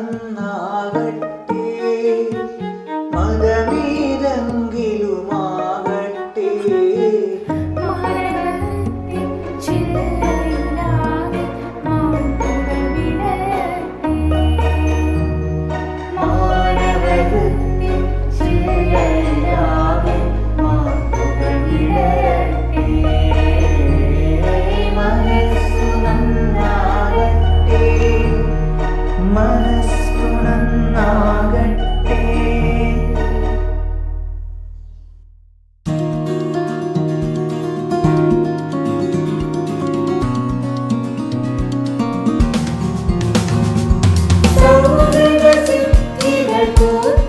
one മനസ്സുണന്നാകട്ടെ. Oh